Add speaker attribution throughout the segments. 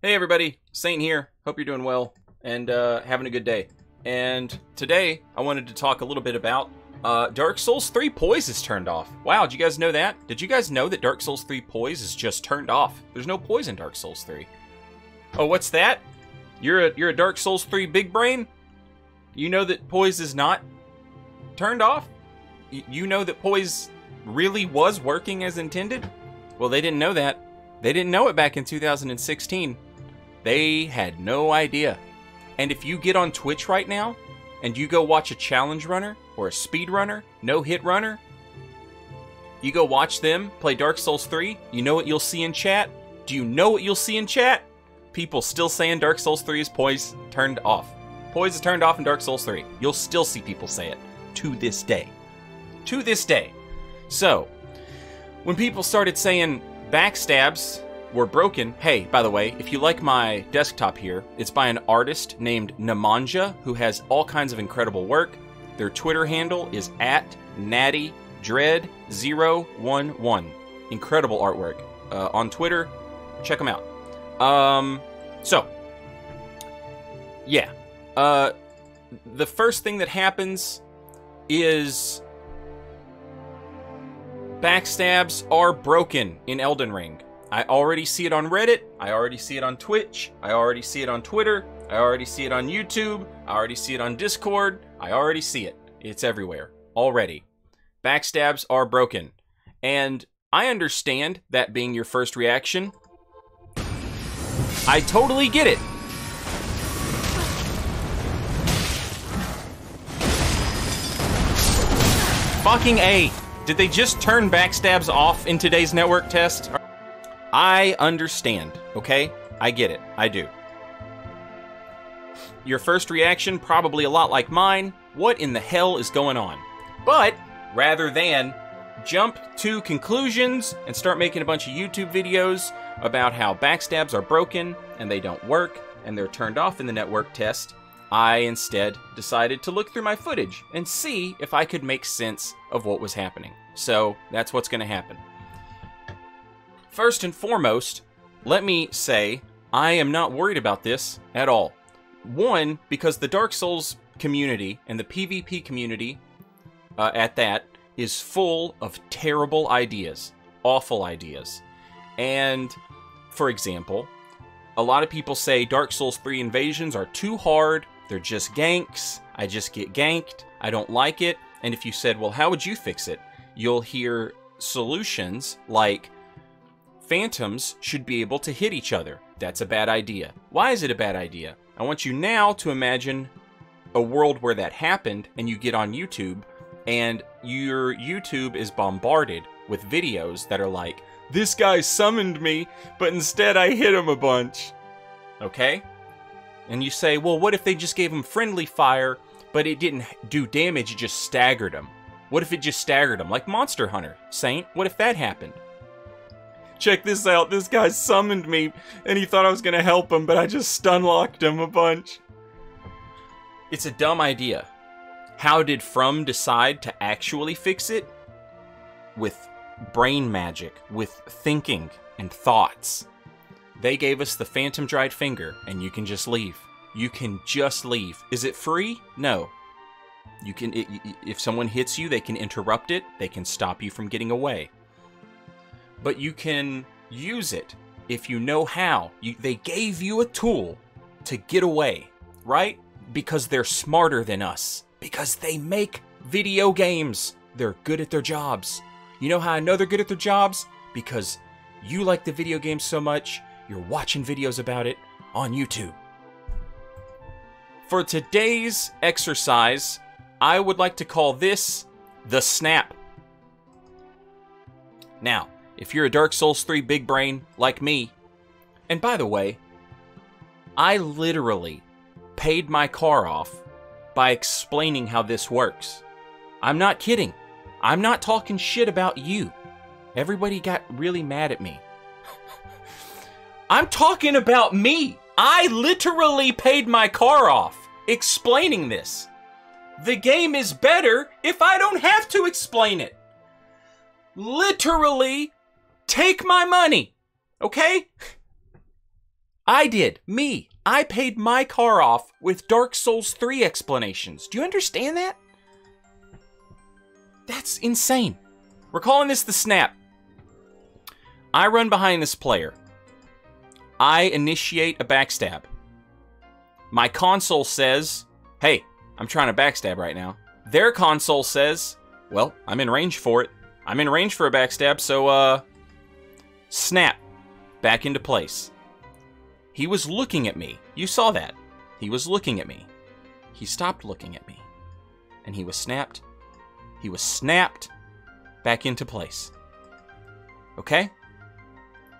Speaker 1: Hey everybody, Saint here. Hope you're doing well and uh, having a good day. And today I wanted to talk a little bit about uh, Dark Souls 3 Poise is turned off. Wow, did you guys know that? Did you guys know that Dark Souls 3 Poise is just turned off? There's no poise in Dark Souls 3. Oh, what's that? You're a you're a Dark Souls 3 big brain? You know that poise is not turned off? Y- you know that poise really was working as intended? Well, they didn't know that. They didn't know it back in 2016. They had no idea. And if you get on Twitch right now and you go watch a challenge runner or a speed runner, no hit runner, you go watch them play Dark Souls 3, you know what you'll see in chat? Do you know what you'll see in chat? People still saying Dark Souls 3 is poise turned off. Poise is turned off in Dark Souls 3. You'll still see people say it to this day. To this day. So, when people started saying backstabs were broken, hey, by the way, if you like my desktop here, it's by an artist named Namanja who has all kinds of incredible work. Their Twitter handle is at Natty Dread 011. Incredible artwork uh, on Twitter. Check them out. Um, so, yeah. Uh, the first thing that happens is backstabs are broken in Elden Ring. I already see it on Reddit. I already see it on Twitch. I already see it on Twitter. I already see it on YouTube. I already see it on Discord. I already see it. It's everywhere already. Backstabs are broken. And I understand that being your first reaction. I totally get it. Fucking A. Did they just turn backstabs off in today's network test? I understand, okay? I get it. I do. Your first reaction, probably a lot like mine. What in the hell is going on? But rather than jump to conclusions and start making a bunch of YouTube videos about how backstabs are broken and they don't work and they're turned off in the network test, I instead decided to look through my footage and see if I could make sense of what was happening. So that's what's going to happen. First and foremost, let me say I am not worried about this at all. One, because the Dark Souls community and the PvP community uh, at that is full of terrible ideas, awful ideas. And for example, a lot of people say Dark Souls 3 invasions are too hard, they're just ganks, I just get ganked, I don't like it. And if you said, well, how would you fix it? You'll hear solutions like phantoms should be able to hit each other. That's a bad idea. Why is it a bad idea? I want you now to imagine a world where that happened and you get on YouTube and your YouTube is bombarded with videos that are like, this guy summoned me, but instead I hit him a bunch. Okay? And you say, well, what if they just gave him friendly fire, but it didn't do damage, it just staggered him? What if it just staggered him? Like Monster Hunter, Saint, what if that happened? Check this out, this guy summoned me, and he thought I was gonna help him, but I just stun locked him a bunch. It's a dumb idea. How did From decide to actually fix it? With brain magic, with thinking and thoughts. They gave us the Phantom Dried Finger, and you can just leave. You can just leave. Is it free? No. You can, if someone hits you, they can interrupt it. They can stop you from getting away. But you can use it if you know how. You, they gave you a tool to get away, right? Because they're smarter than us. Because they make video games. They're good at their jobs. You know how I know they're good at their jobs? Because you like the video game so much, you're watching videos about it on YouTube. For today's exercise, I would like to call this the snap. Now, if you're a Dark Souls 3 big brain like me, and by the way, I literally paid my car off by explaining how this works. I'm not kidding. I'm not talking shit about you. Everybody got really mad at me. I'm talking about me. I literally paid my car off explaining this. The game is better if I don't have to explain it. Literally take my money. Okay? I did. Me. I paid my car off with Dark Souls 3 explanations. Do you understand that? That's insane. We're calling this the snap. I run behind this player. I initiate a backstab. My console says, hey, I'm trying to backstab right now. Their console says, well, I'm in range for it. I'm in range for a backstab, so, uh, snap back into place. He was looking at me. You saw that. He was looking at me. He stopped looking at me. And he was snapped. He was snapped back into place. Okay?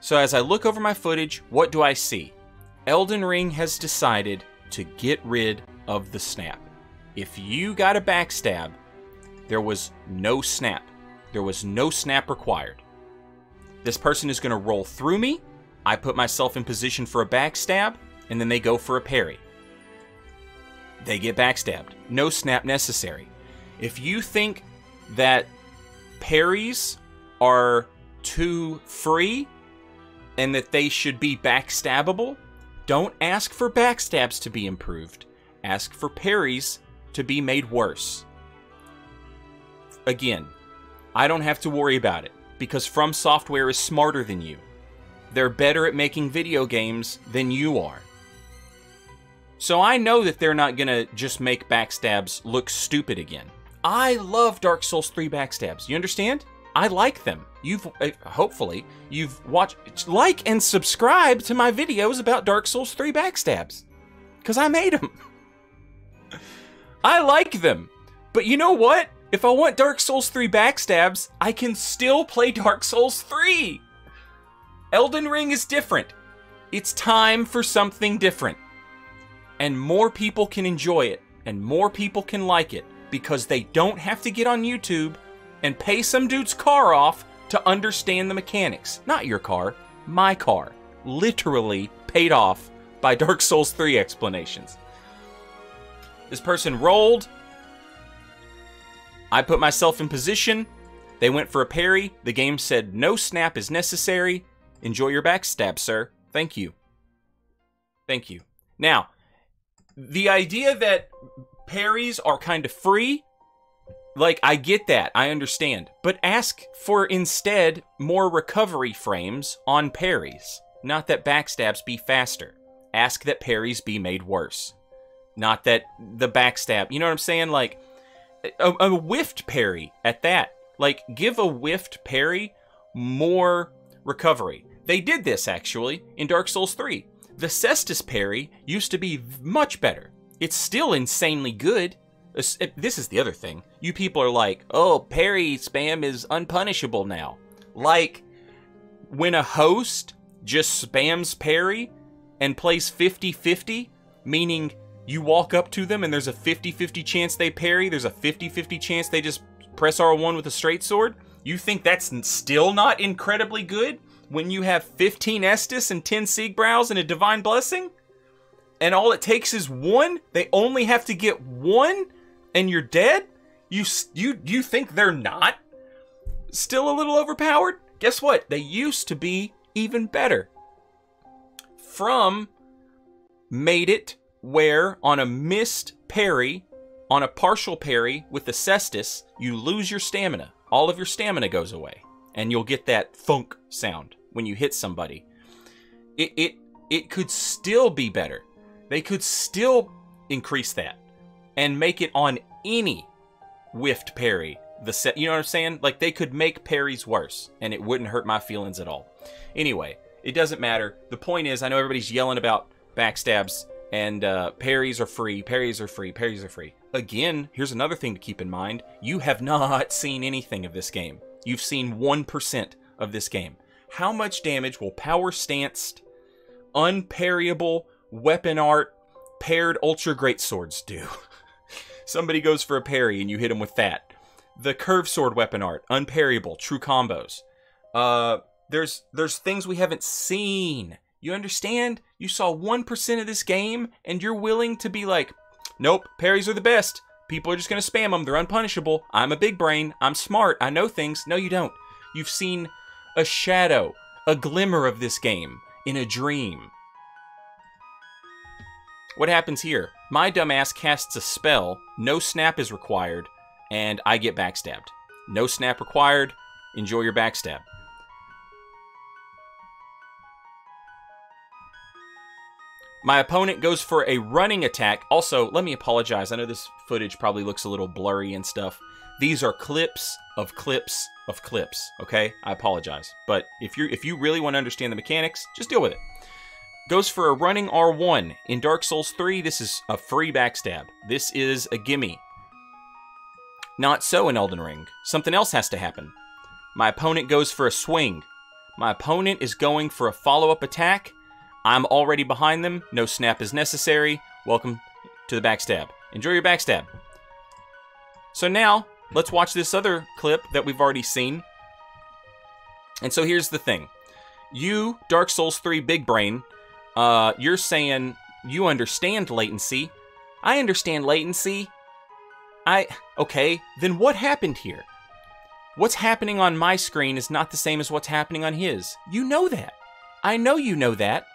Speaker 1: So as I look over my footage, what do I see? Elden Ring has decided to get rid of the snap. If you got a backstab, there was no snap. There was no snap required. This person is going to roll through me. I put myself in position for a backstab, and then they go for a parry. They get backstabbed. No snap necessary. If you think that parries are too free and that they should be backstabbable, don't ask for backstabs to be improved. Ask for parries to be made worse. Again, I don't have to worry about it because From Software is smarter than you. They're better at making video games than you are. So I know that they're not gonna just make backstabs look stupid again. I love Dark Souls 3 backstabs. You understand? I like them. You've uh, hopefully you've watched like and subscribe to my videos about Dark Souls 3 backstabs cuz I made them. I like them. But you know what? If I want Dark Souls 3 backstabs, I can still play Dark Souls 3. Elden Ring is different. It's time for something different. And more people can enjoy it, and more people can like it, because they don't have to get on YouTube and pay some dude's car off to understand the mechanics. Not your car, my car. Literally paid off by Dark Souls 3 explanations. This person rolled. I put myself in position. They went for a parry. The game said no snap is necessary. Enjoy your backstab, sir. Thank you. Thank you. Now, the idea that parries are kind of free, like, I get that. I understand. But ask for instead more recovery frames on parries. Not that backstabs be faster. Ask that parries be made worse. Not that the backstab, you know what I'm saying? Like, a, a whiffed parry at that. Like, give a whiffed parry more recovery. They did this actually in Dark Souls 3. The Caestus parry used to be much better. It's still insanely good. This is the other thing. You people are like, oh, parry spam is unpunishable now. Like, when a host just spams parry and plays 50 50, meaning you walk up to them and there's a 50 50 chance they parry, there's a 50 50 chance they just press R1 with a straight sword, you think that's still not incredibly good? when you have 15 Estus and 10 Siegbräus and a Divine Blessing? And all it takes is one? They only have to get one and you're dead? You you you think they're not still a little overpowered? Guess what? They used to be even better. From made it where on a missed parry, on a partial parry with the Caestus, you lose your stamina. All of your stamina goes away and you'll get that thunk sound when you hit somebody. It it it could still be better. They could still increase that and make it on any whiffed parry. The set, you know what I'm saying? Like they could make parries worse, and it wouldn't hurt my feelings at all. Anyway, it doesn't matter. The point is, I know everybody's yelling about backstabs and uh, parries are free, parries are free, parries are free. Again, here's another thing to keep in mind: you have not seen anything of this game. You've seen one percent of this game how much damage will power stanced, unparryable weapon art paired ultra great swords do? Somebody goes for a parry and you hit him with that. The curved sword weapon art, unparryable, true combos. Uh, there's there's things we haven't seen. You understand? You saw 1% of this game and you're willing to be like, nope, parries are the best. People are just going to spam them. They're unpunishable. I'm a big brain. I'm smart. I know things. No, you don't. You've seen a shadow, a glimmer of this game in a dream. what happens here? My dumbass casts a spell, no snap is required, and I get backstabbed. No snap required, enjoy your backstab. My opponent goes for a running attack. Also, let me apologize. I know this footage probably looks a little blurry and stuff. These are clips of clips of clips, okay? I apologize. But if you if you really want to understand the mechanics, just deal with it. Goes for a running R1. In Dark Souls 3, this is a free backstab. This is a gimme. Not so in Elden Ring. Something else has to happen. My opponent goes for a swing. My opponent is going for a follow-up attack. I'm already behind them. No snap is necessary. Welcome to the backstab. Enjoy your backstab. So now, let's watch this other clip that we've already seen. And so here's the thing. You, Dark Souls 3 Big Brain, uh, you're saying you understand latency. I understand latency. I. Okay, then what happened here? What's happening on my screen is not the same as what's happening on his. You know that. I know you know that.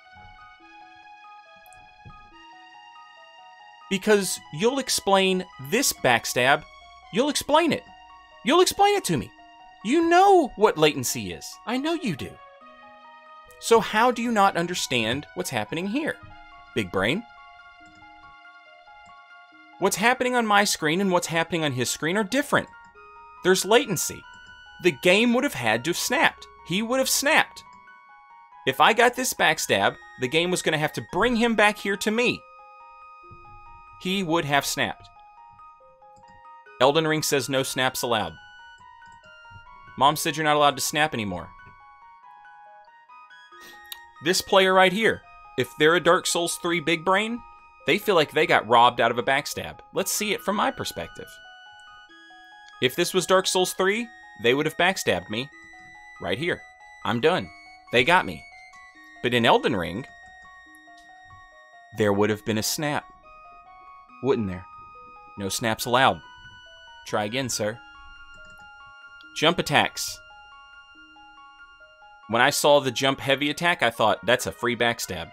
Speaker 1: Because you'll explain this backstab. You'll explain it. You'll explain it to me. You know what latency is. I know you do. So how do you not understand what's happening here? Big brain? What's happening on my screen and what's happening on his screen are different. There's latency. The game would have had to have snapped. He would have snapped. If I got this backstab, the game was going to have to bring him back here to me. He would have snapped. Elden Ring says no snaps allowed. Mom said you're not allowed to snap anymore. This player right here, if they're a Dark Souls 3 big brain, they feel like they got robbed out of a backstab. Let's see it from my perspective. If this was Dark Souls 3, they would have backstabbed me. Right here. I'm done. They got me. But in Elden Ring, there would have been a snap. Wouldn't there? No snaps allowed. Try again, sir. Jump attacks. When I saw the jump heavy attack, I thought, that's a free backstab.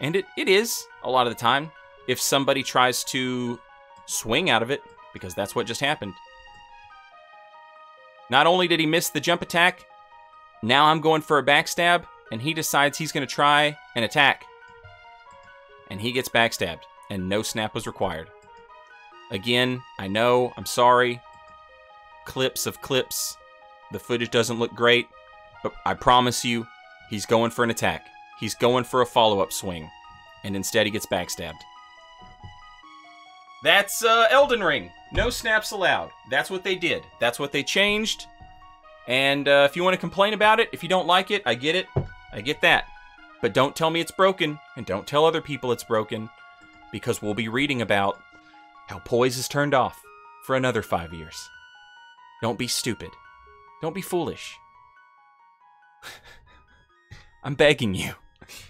Speaker 1: And it, it is, a lot of the time, if somebody tries to swing out of it, because that's what just happened. Not only did he miss the jump attack, now I'm going for a backstab, and he decides he's going to try an attack. And he gets backstabbed, and no snap was required. Again, I know, I'm sorry. Clips of clips. The footage doesn't look great. But I promise you, he's going for an attack. He's going for a follow-up swing. And instead he gets backstabbed. That's uh, Elden Ring. No snaps allowed. That's what they did. That's what they changed. And uh, if you want to complain about it, if you don't like it, I get it. I get that. But don't tell me it's broken, and don't tell other people it's broken, because we'll be reading about how poise is turned off for another five years. Don't be stupid. Don't be foolish. I'm begging you.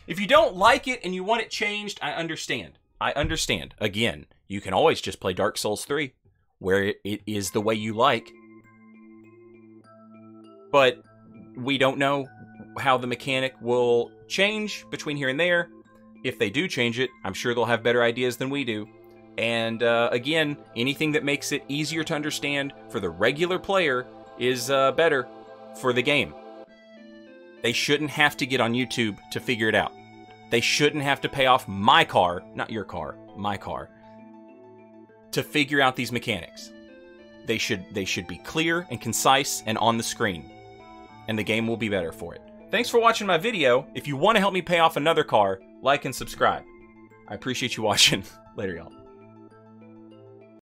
Speaker 1: If you don't like it and you want it changed, I understand. I understand. Again, you can always just play Dark Souls 3, where it is the way you like. But we don't know how the mechanic will change between here and there. If they do change it, I'm sure they'll have better ideas than we do. And uh, again, anything that makes it easier to understand for the regular player is uh, better for the game. They shouldn't have to get on YouTube to figure it out. They shouldn't have to pay off my car, not your car, my car, to figure out these mechanics. They should they should be clear and concise and on the screen. And the game will be better for it. Thanks for watching my video. If you want to help me pay off another car, like and subscribe. I appreciate you watching. Later, y'all.